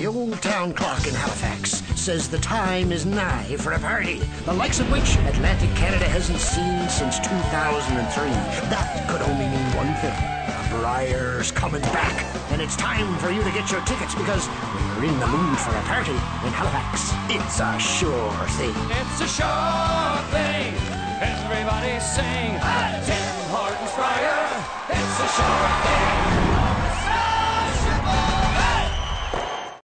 The old town clock in Halifax says the time is nigh for a party, the likes of which Atlantic Canada hasn't seen since 2003. That could only mean one thing. The Brier's coming back, and it's time for you to get your tickets because when you're in the mood for a party in Halifax, it's a sure thing. It's a sure thing. Everybody sing. Tim Hortons Brier. It's a sure thing.